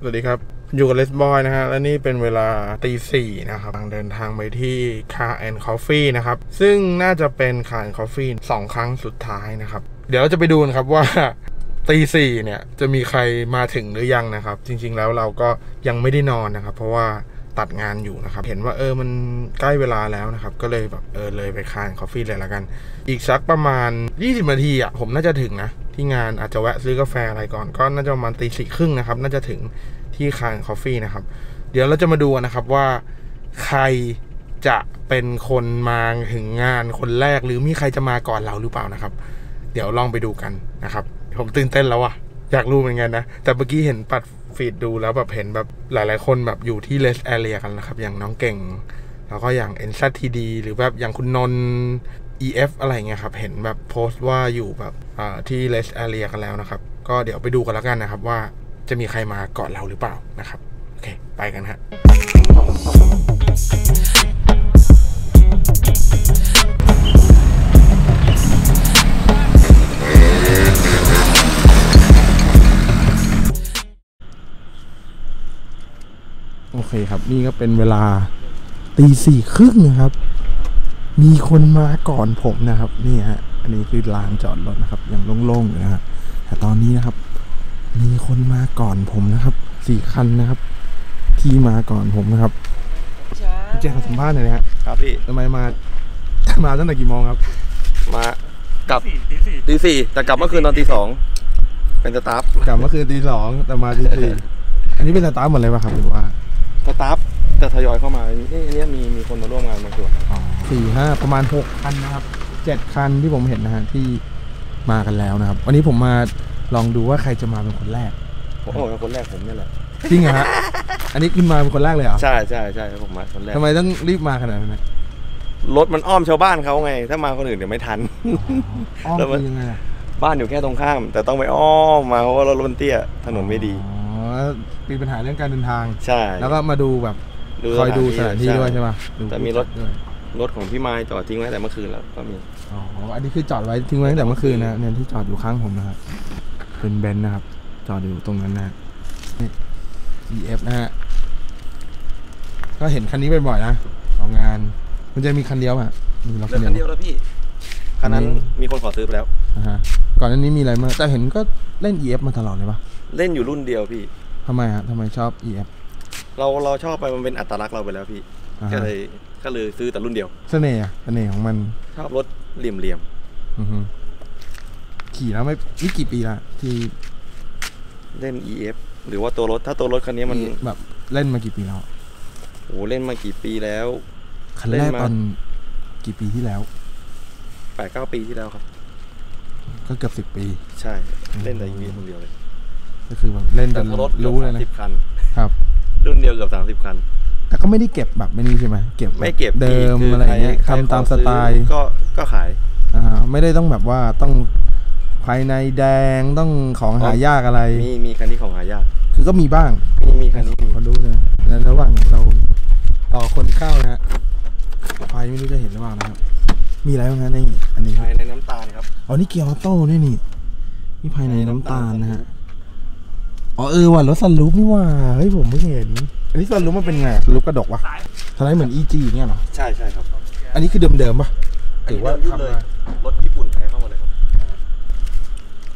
สวัสดีครับ อยู่กับเลสบอยนะฮะ และนี่เป็นเวลาตีสี่นะครับกำลังเดินทางไปที่ Car and Coffee นะครับ ซึ่งน่าจะเป็น Car and Coffee สองครั้งสุดท้ายนะครับ เดี๋ยวเราจะไปดูนะครับว่าตีสี่เนี่ย จะมีใครมาถึงหรือยังนะครับ จริง ๆ แล้วเราก็ยังไม่ได้นอนนะครับ เพราะว่า ตัดงานอยู่นะครับ เห็นว่าเออมันใกล้เวลาแล้วนะครับ ก็เลยแบบเออเลยไป Car and Coffee เลยละกัน อีกสักประมาณ 20 นาทีอะผมน่าจะถึงนะ ที่งานอาจจะแวะซื้อกาแฟอะไรก่อน ก็น่าจะประมาณตีสี่ครึ่งนะครับ น่าจะถึงที่ Car and Coffee นะครับ เดี๋ยวเราจะมาดูนะครับว่าใครจะเป็นคนมาถึงงานคนแรกหรือมีใครจะมาก่อนเราหรือเปล่านะครับ เดี๋ยวลองไปดูกันนะครับ ผมตื่นเต้นแล้วอะอยากรู้เหมือนกันนะ แต่เมื่อกี้เห็นปัด feed ดูแล้วแบบเห็นแบบหลาย ๆ คนแบบอยู่ที่ rest area กันนะครับ อย่างน้องเก่ง แล้วก็อย่าง NZTD หรือแบบอย่างคุณนนท์ EF อะไรเงี้ยครับ เห็นแบบโพสต์ว่าอยู่แบบอ่าที่ rest area กันแล้วนะครับ ก็เดี๋ยวไปดูกันแล้วกันนะครับว่าจะมีใครมาก่อนเราหรือเปล่านะครับ โอเค ไปกันฮะ โอเคครับ นี่ก็เป็นเวลาตีสี่ครึ่งนะครับ มีคนมาก่อนผมนะครับ นี่ฮะ อันนี้คือลานจอดรถนะครับอย่างโล่งๆเลยนะฮะแต่ตอนนี้นะครับ มีคนมาก่อนผมนะครับสี่คันนะครับ ที่มาก่อนผมนะครับพี่แจ้งขอสัมภาษณ์หน่อยนะฮะครับพี่ทำไมมามาตั้งแต่กี่โมงครับ มากลับตีสี่แต่กลับเมื่อคืนตอนตีสองเป็นสตาฟกลับเมื่อคืนตีสองแต่มาตีสี่อันนี้เป็นสตาร์ทหมดเลยป่ะครับหรือว่า สตาฟจะทยอยเข้ามานี่อันเนี้ยมีมีคนมาร่วมงานบางส่วนสี่ห้าประมาณหกคันนะครับเจ็ดคันที่ผมเห็นนะฮะที่มากันแล้วนะครับ วันนี้ผมมาลองดูว่าใครจะมาเป็นคนแรก ผมโอ้ยคนแรกผมเนี่ยแหละจริงเหรอฮะอันนี้คุณมาเป็นคนแรกเลยเหรอใช่ใช่ใช่ผมมาคนแรกทำไมต้องรีบมาขนาดนั้นนะรถมันอ้อมชาวบ้านเขาไง ถ้ามาคนอื่นเดี๋ยวไม่ทันอ้อมแล้วมันคือยังไงอะบ้านอยู่แค่ตรงข้าม แต่ต้องไปอ้อมมาเพราะว่ารถมันเตี้ยถนนไม่ดี อ๋อมีปัญหาเรื่องการเดินทาง ใช่ แล้วก็มาดูแบบคอยดูสถานที่ด้วยใช่ไหมดูแต่มีรถด้วยรถของพี่ไม้จอดทิ้งไว้แต่เมื่อคืนแล้วก็มี อ๋อ อันนี้คือจอดไว้ทิ้งไว้ตั้งแต่เมื่อคืนนะเนี่ยที่จอดอยู่ข้างผมนะครับ เป็นเบนซ์นะครับ จอดอยู่ตรงนั้นนะนี่ EF นะฮะ ก็เห็นคันนี้บ่อยๆนะออกงาน มันจะมีคันเดียวอะมีรถเหลืคัอนเดียวคันเดียวแล้วพี่ คันนั้นอันนี้มีคนขอซื้อไปแล้วนะฮะก่อนหน้านี้มีอะไรมางแต่เห็นก็เล่น EF มาตลอดเลยปะเล่นอยู่รุ่นเดียวพี่ ทำไมฮะทำไมชอบ EF เราเราชอบไปมันเป็นอัตลักษณ์เราไปแล้วพี่ อ่าก็ฮะเลยก็เลยซื้อแต่รุ่นเดียว เสน่ห์อะเสน่ห์ของมันชอบรถเหลี่ยมเหลี่ยมอือฮึขี่แล้วไม่นี่กี่ปีละที่ๆเล่น EF หรือว่าตัวรถถ้าตัวรถคันนี้มันแบบเล่นมากี่ปีแล้วโอ้โหเล่นมากี่ปีแล้ว คันแรกเล่นมา ตอนกี่ปีที่แล้วแปดเก้าปีที่แล้วครับ ก็เกือบสิบ10ปี ใช่ เล่นแต่ EF คนเดียวเลย ก็คือแบบเล่นจแต่นรถรู้เลยนะสิบคัน ครับ รุ่นเดียวเกือบสามสิบคัน แต่ก็ไม่ได้เก็บแบบไม่นี่ใช่ไหมเก็บแบบไม่เก็บเดิมพี่คือะไรอย่างเงี้ยใครทำตามขอสซื้อไตล์ก็ก็ขายอ่าไม่ได้ต้องแบบว่าต้องภายในแดงต้องของหายากอะไร มีมีคันนี้ของหายาก คือก็มีบ้าง มีมีคันนี้มีขอดูเลยในระหว่างเรารอคนเข้านะฮะไฟไม่รู้จะเห็นหรือเปล่านะครับ มีอะไรบ้างฮะในอันนี้ภายในน้ำตาลครับ อ๋อ นี่เกียร์ออโต้นี่นี่ นี่ภายในน้ำตาลนะฮะ อ๋อเออว่ะรถสลูปนี่ว่าเฮ้ยผมเพิ่งเห็นอันนี้สลูปมันเป็นไงสลูปกระดกวะสไลด์เหมือน EG เนี่ยเหรอใช่ใช่ครับอันนี้คือเดิมๆปะหรือว่าอันนี้เดิมยุ่งทำเลยมารถญี่ปุ่นแท้เข้ามาเลยครับ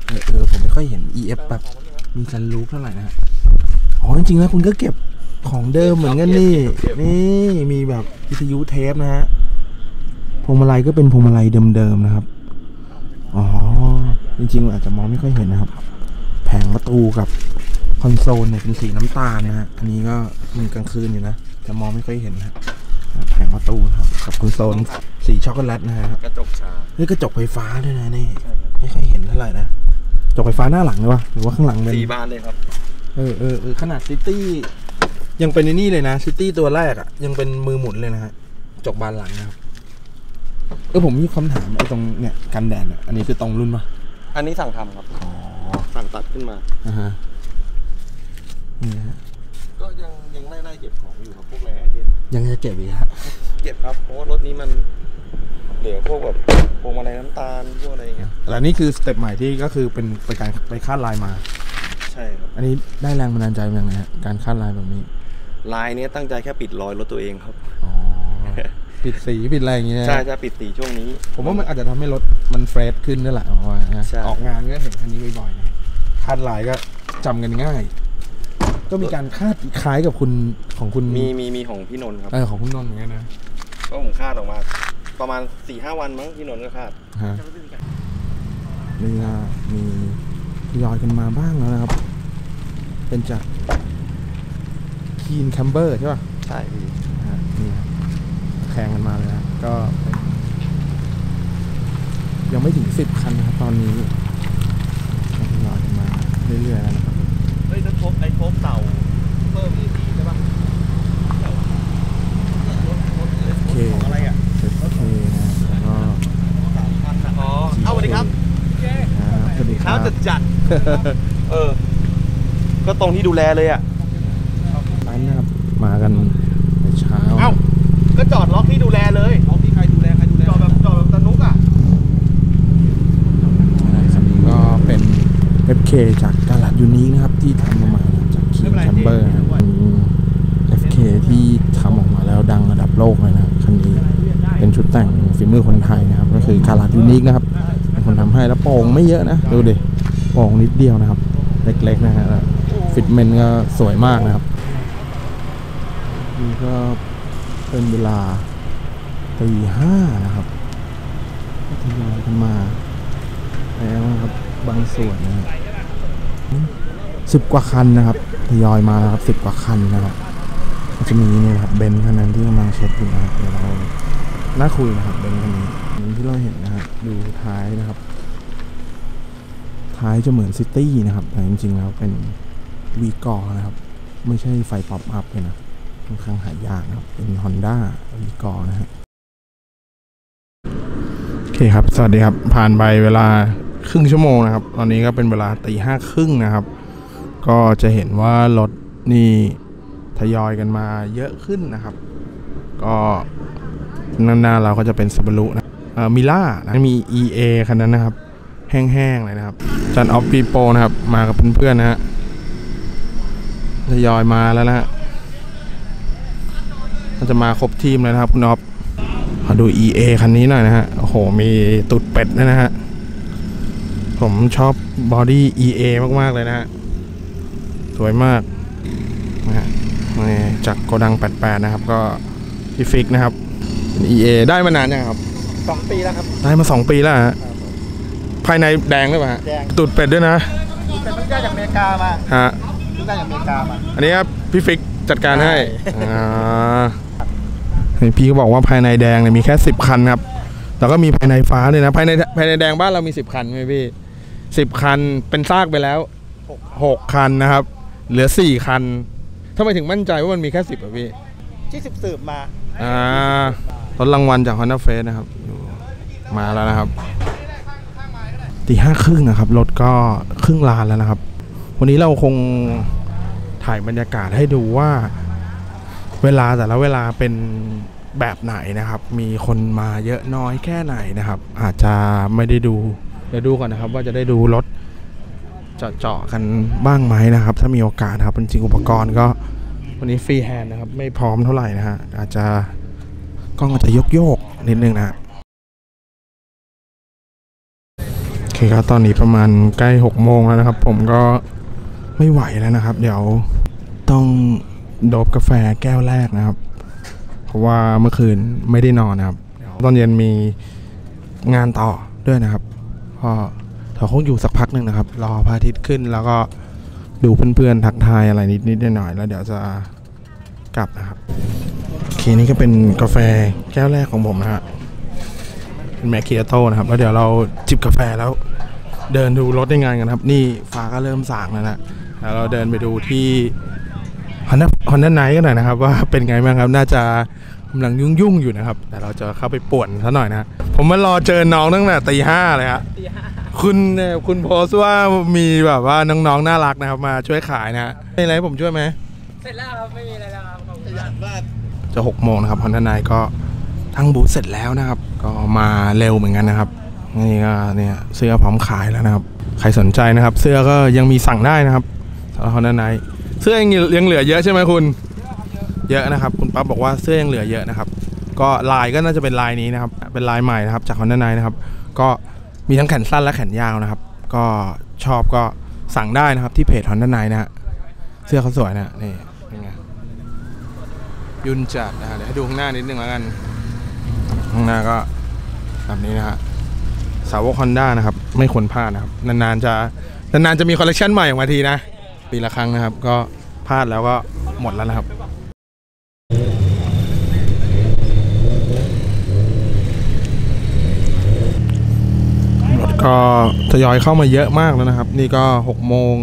เออเออผมไม่ค่อยเห็น EF แบบมีสลูปเท่าไหร่นะฮะอ๋อจริงๆแล้วคุณก็เก็บของเดิมเหมือนกันนี่ นี่มีแบบวิทยุเทปนะฮะพวงมาลัยก็เป็นพวงมาลัยเดิมๆนะครับอ๋อจริงๆอาจจะมองไม่ค่อยเห็นนะครับ แผงประตูกับ คอนโซลเนี่ยเป็นสีน้ำตาลนะฮะ อันนี้ก็มีกลางคืนอยู่นะจะมองไม่ค่อยเห็นนะฮะแผงประตูครับกับคอนโซลสีช็อกโกแลตนะฮะกระจกชานี่กระจกไฟฟ้าด้วยนะนี่ใช่ครับไม่ค่อยเห็นเท่าไหร่นะกระจกไฟฟ้าหน้าหลังเลยวะหรือว่าข้างหลังเป็นสี่บานเลยครับ เออเออเออขนาด City ยังเป็นในนี่เลยนะ City ตัวแรกอะ่ะยังเป็นมือหมุนเลยนะฮะกระจกบานหลังนะครับเออผมมีคำถามไอ้ตรงเนี่ยกันแดดเนี่ยอันนี้คือตรงรุ่นปะอันนี้สั่งทำครับอ๋อสั่งตัดขึ้นมาอ่าฮะ นี่นะฮะก็ยังยังไล่ไล่เก็บของอยู่ครับพวก rare itemยังจะเก็บอีกฮะเก็บครับเพราะว่ารถนี้มันเหลือพวกแบบพวงมาลัยน้ำตาลพวกอะไรอย่างเงี้ยแต่อันนี้คือ step ใหม่ที่ก็คือเป็นไปการไปคาดลายมาใช่ช่ครับอันนี้ได้แรงบันดาลใจมาจากไหนฮะการคาดลายแบบนี้ ลายเนี้ยตั้งใจแค่ปิดรอยรถตัวเองครับ อ๋อปิดสีปิดอะไรอย่างเงี้ยใช่ใช่ปิดสีช่วงนี้ ผมว่ามันอาจจะทำให้รถมัน fresh ขึ้นด้วยแหละเพราะว่านะใช่ ออกงานก็เห็นคันนี้บ่อยๆนะคาดลายก็จำกันง่าย ก็มีการคาดคล้ายกับคุณของคุณมีมีมีของพี่นนท์ครับเออของคุณนนท์เหมือนกันนะก็ผมคาดออกมา ประมาณ4ี่ห้าวันมั้งพี่นนท์ก็คาดฮะนี่ก็มีทยอยกันมาบ้างแล้วนะครับ เป็นจากคีนแคมเบอร์ใช่ป่ะใช่พี่ฮะนี่ครับแข่งกันมาเลยนะก็เป็นยังไม่ถึงสิบคันนะครับ ตอนนี้ก็ทยอยกันมาเรื่อยๆแล้วนะครับ เฮ้ยรถทบไอ้ทบเต่าเพิ่มอีสีใช่ปะ โอเค ของอะไรอะ โอเคนะแล้วก็ อ๋อเอาสวัสดีครับ ครับสวัสดีค เช้า รับ จัดจัด เออ ก็ตรงที่ดูแลเลยอะร้านนะครับ มากันแต่เช้าเอ้า ก็จอดล็อกที่ดูแลเลยล็อกที่ใครดูแลใครดูแลจอดแบบจอดแบบตะนุกอะคันนี้ก็เป็น FK จาก Garage Unique นะครับ ที่ทำออกมาจาก Clean Camber นะครับเป็น FK ที่ทำออกมาแล้วดังระดับโลกเลยนะครับคันนี้เป็นชุดแต่งฝีมือคนไทยนะครับ ก็คือ Garage Unique นะครับเป็นคนทำให้แล้วโป่งไม่เยอะนะ ดูดิ โป่งนิดเดียวนะครับ เล็กๆนะฮะ fitment ก็สวยมากนะครับ นี่ก็เป็นเวลาตีห้านะครับก็ทยอยกันมาแล้วนะครับบางส่วนนะครับสิบกว่าคันนะครับทยอยมาแล้วครับสิบกว่าคันนะครับก็จะมีนี่นะครับเบนซ์คันนั้นที่กำลังเช็ดอยู่นะครับเดี๋ยวเรามาคุยนะครับเบนซ์คันนี้อันนี้ที่เราเห็นนะครับดูท้ายนะครับ ท้ายจะเหมือนซิตี้นะครับ แต่จริงๆแล้วเป็นวีกอนะครับ ไม่ใช่ไฟ pop up เลยนะค่อนข้างหายากนะครับ เป็น Honda วีกอนะฮะโอเคครับ สวัสดีครับ ผ่านไปเวลาครึ่งชั่วโมงนะครับ ตอนนี้ก็เป็นเวลาตีห้าครึ่งนะครับ ก็จะเห็นว่ารถนี่ทยอยกันมาเยอะขึ้นนะครับ ก็หน้าๆเราก็จะเป็นสบารุนะมิล่านะมี EA คันนั้นนะครับ แห้งๆเลยนะครับจันออฟปีโปนะครับ มากับเพื่อนๆนะฮะทยอยมาแล้วนะฮะมันจะมาครบทีมเลยนะครับคุณอ๊อฟขอดู EA คันนี้หน่อยนะฮะโอ้โห มีตูดเป็ดด้วยนะฮะ ผมชอบ body EA มากๆเลยนะฮะ สวยมากนะฮะนี่จากโกดัง 88 นะครับ ก็พี่ฟิกนะครับเป็น EA ได้มานานยังครับสองปีแล้วครับ ได้มา 2 ปีแล้วฮะ ภายในแดงหรือเปล่าฮะแดงตูดเป็ดด้วยนะเป็นเพิ่งได้จากอเมริกามาฮะเพิ่งได้จากอเมริกามา อันนี้ครับพี่ฟิกจัดการให้ใช่อ่านี่พี่ก็บอกว่าภายในแดงเนี่ยมีแค่สิบคันครับแล้วก็มีภายในฟ้าด้วยนะภายในภายในแดงบ้านเรามีสิบคันไหมพี่สิบคันเป็นซากไปแล้วหกคันนะครับ เหลือสี่คันทำไมถึงมั่นใจว่ามันมีแค่สิบอะพี่ ที่สิบสืบมา อ่ารถรางวัลจาก Honda f a c e นะครับอยู่มาแล้วนะครับ ตีห้าครึ่งนะครับรถก็ครึ่งลานแล้วนะครับ วันนี้เราคงถ่ายบรรยากาศให้ดูว่า เวลาแต่ละเวลาเป็นแบบไหนนะครับ มีคนมาเยอะน้อยแค่ไหนนะครับ อาจจะไม่ได้ดูเดี๋ยวดูก่อนนะครับ ว่าจะได้ดูรถเจาะๆกันบ้างไหมนะครับ ถ้ามีโอกาสครับจริงอุปกรณ์ก็วันนี้ฟรีแฮนด์นะครับ ไม่พร้อมเท่าไหร่นะฮะอาจจะกล้องอาจจะยกโยกๆนิดนึงนะ เคครับตอนนี้ประมาณใกล้หกโมงแล้วนะครับ ผมก็ไม่ไหวแล้วนะครับ เดี๋ยวต้องโดบกาแฟแก้วแรกนะครับ เพราะว่าเมื่อคืนไม่ได้นอนนะครับตอนเย็นมีงานต่อด้วยนะครับก็เดี๋ยวคงอยู่สักพักหนึ่งนะครับ รอพระอาทิตย์ขึ้นแล้วก็ดูเพื่อนๆทักทายอะไรนิดๆหน่อยๆแล้วเดี๋ยวจะกลับนะครับโอเคนี่ก็เป็นกาแฟแก้วแรกของผมนะฮะเป็น macchiato นะครับ แล้วเดี๋ยวเราจิบกาแฟแล้ว เดินดูรถในงานกันครับ นี่ฟ้าก็เริ่มสางแล้วนะแล้วเราเดินไปดูที่ฮอนด้าฮอนด้าไนน์กันหน่อยนะครับ ว่าเป็นไงบ้างครับน่าจะกำลังยุ่งๆอยู่นะครับ แต่เราจะเข้าไปป่วนซะหน่อยนะผมมารอเจอน้องตั้งแต่ตีห้าเลยฮะคุณเนี่ยคุณโพสต์ว่ามีแบบว่าน้องๆน่ารักนะครับมาช่วยขายนะมีอะไรให้ผมช่วยไหมเสร็จแล้วครับไม่มีอะไรแล้วครับขอบคุณขยันมากจะหกโมงนะครับฮอนด้าไนท์ก็ทั้งบูธเสร็จแล้วนะครับ ก็มาเร็วเหมือนกันนะครับ นี่ก็เนี่ยเสื้อพร้อมขายแล้วนะครับ ใครสนใจนะครับ เสื้อก็ยังมีสั่งได้นะครับแล้วเขาด้านในเสื้อยังยังเหลือเยอะใช่ไหมคุณ เยอะนะครับ คุณปั๊บบอกว่าเสื้อยังเหลือเยอะนะครับ ก็ลายก็น่าจะเป็นลายนี้นะครับ เป็นลายใหม่นะครับ จากคอนด้านในนะครับ ก็มีทั้งแขนสั้นและแขนยาวนะครับ ก็ชอบก็สั่งได้นะครับที่เพจฮอนด้าไนน์นะฮะเสื้อเขาสวยนะนี่เป็นไงยุ่นจัดนะฮะเดี๋ยวให้ดูข้างหน้านิดนึงแล้วกัน ข้างหน้าก็แบบนี้นะฮะ สาวกฮอนด้านะครับ ไม่ควรพลาดนะครับ นานๆจะนานๆจะมีคอลเลคชันใหม่ออกมาทีนะ ปีละครั้งนะครับ ก็พลาดแล้วก็หมดแล้วนะครับรถก็ทยอยเข้ามาเยอะมากแล้วนะครับ นี่ก็6โมง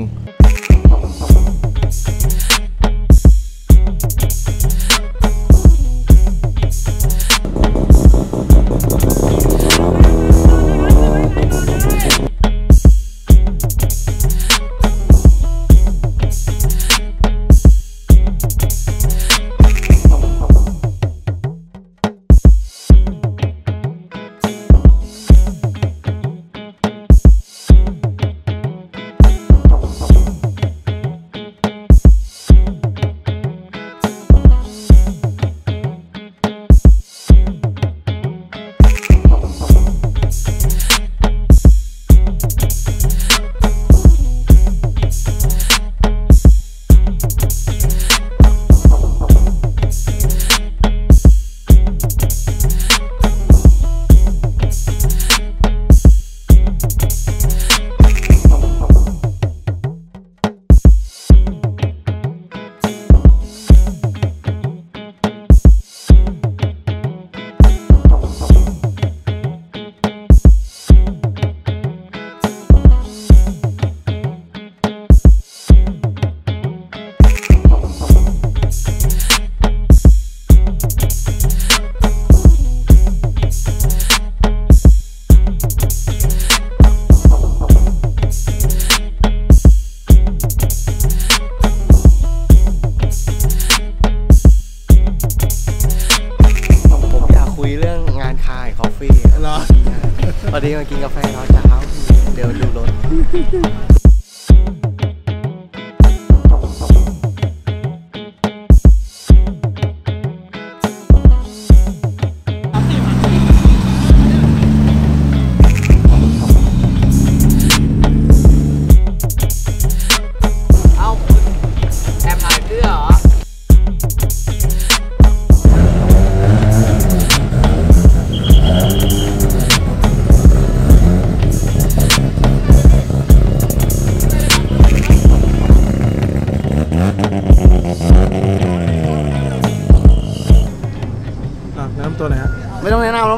เดี๋ยวดูรถ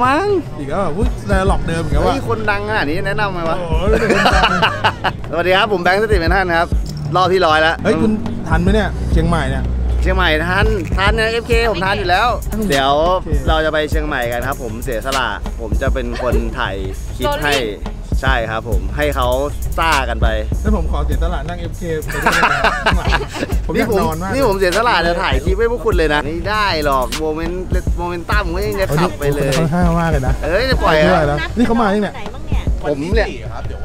มั้งอีกแล้วพูดแต่หลอกเดิมอีกแล้วเฮ้ว่ะยคนดังขนาดนี้แนะนำไหมวะโอ้โหไม่เป็นคนดังสวัสดีครับผมแบงค์สติเป็นท่านครับรอบที่ร้อยแล้วเฮ้ยคุณทันไหมเนี่ยเชียงใหม่เนี่ยเชียงใหม่ทันทันนะ FK ผมทันอยู่แล้ว เดี๋ยวโอเคเราจะไปเชียงใหม่กันครับ ผมเสียสละผมจะเป็นคนถ่ายคลิปให้ ใช่ครับผมให้เขาซ่ากันไปแล้วผมขอเสียตลาดนั่ง FK ไปด้วยได้ไหมข้างหลังผมอยากนอนมากนี่ผมเสียสละจะถ่ายคลิปให้พวกคุณเลยนะไม่ได้หรอกโมเมนต์โมเมนตัมก็ยังจะขับไปเลยค่อนข้างมากเลยนะเอ้ยจะปล่อยด้วยอะแล้วนี่เขามาที่ไหนไหนบ้างเนี่ยผมเนี่ย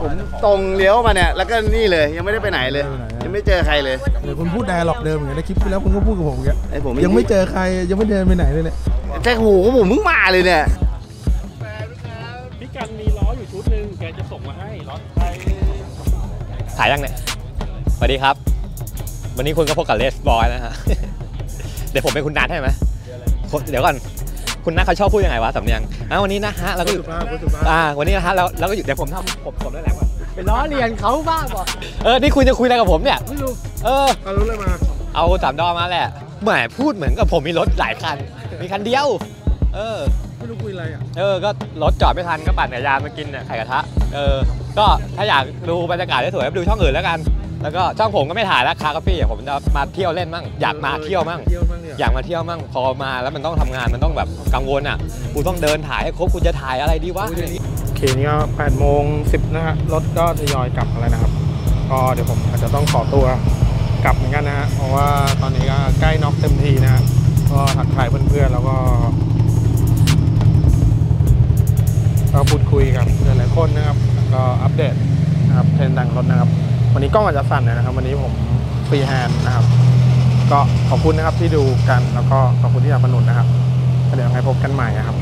ผมตรงเลี้ยวมาเนี่ยแล้วก็นี่เลยยังไม่ได้ไปไหนเลยไม่ได้ไปไหนอะยังไม่เจอใครเลยเดี๋ยวคุณพูดแดร์หลอกเดิมเหมือนกันในคลิปที่แล้วคุณก็พูดกับผมอย่างเงี้ยไอ้ผมยังไม่เจอใครยังไม่เดินไปไหนเลยเนี่ยแจ็คหูผมเพิ่งมาเลยเนี่ย มาให้ล้อไทยขายยังเนี่ยสวัสดีครับ วันนี้คุณก็พบกับเลสบอยนะฮะ เดี๋ยวผมเป็นคุณนัทใช่ไหมคนเดี๋ยวก่อน คุณนัทเขาชอบพูดยังไงวะสำเนียงอะวันนี้นะฮะเราก็อยู่สุภาพสุภาพอ่าวันนี้นะฮะเราเราก็อยู่เดี๋ยวผมทำผมผมด้วยแหละก่อนไปล้อเลียนเขาบ้างบอกเออ นี่คุณจะคุยอะไรกับผมเนี่ย ไม่รู้ เออเอารู้เลยมา เอาสามดอมาแหละ แหมพูดเหมือนกับผมมีรถหลายคัน มีคันเดียว เออ ไม่รู้คุยอะไรอะ เออ ก็รถจอดไม่ทันก็ปั่นจักรยานมากินเนี่ยไข่กระทะ เออ ก็ถ้าอยากดูบรรยากาศสวยๆก็ดูช่องอื่นแล้วกัน แล้วก็ช่องผมก็ไม่ถ่ายแล้วคาคาเฟ่ผมจะมาเที่ยวเล่นมั่ง อยากมาเที่ยวมั่ง เที่ยวมั่งเนี่ย อยากมาเที่ยวมั่ง พอมาแล้วมันต้องทำงาน มันต้องแบบกังวลอะ กูต้องเดินถ่ายให้ครบ กูจะถ่ายอะไรดีวะ โอเคนี่ก็8โมง10นะฮะ รถก็ทยอยกลับมาแล้วนะครับ ก็เดี๋ยวผมอาจจะต้องขอตัวกลับเหมือนกันนะฮะ เพราะว่าตอนนี้ก็ใกล้น็อกเต็มทีนะฮะก็ทักทายเพื่อนๆแล้วก็ ก็พูดคุยกับหลายๆคนนะครับก็อัปเดตนะครับเทรนด์แต่งรถนะครับ วันนี้กล้องอาจจะสั่นหน่อยนะครับ วันนี้ผม freehand นะครับ ก็ขอบคุณนะครับที่ดูกันแล้วก็ขอบคุณที่สนับสนุนนะครับเดี๋ยวให้พบกันใหม่นะครับ